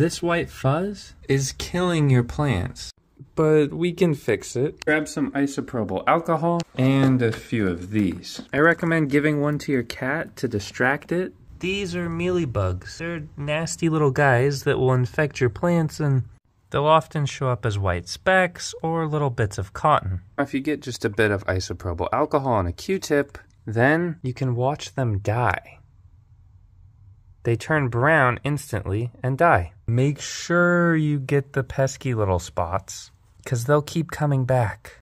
This white fuzz is killing your plants. But we can fix it. Grab some isopropyl alcohol and a few of these. I recommend giving one to your cat to distract it. These are mealybugs. They're nasty little guys that will infect your plants and they'll often show up as white specks or little bits of cotton. If you get just a bit of isopropyl alcohol on a Q-tip, then you can watch them die. They turn brown instantly and die. Make sure you get the pesky little spots, because they'll keep coming back.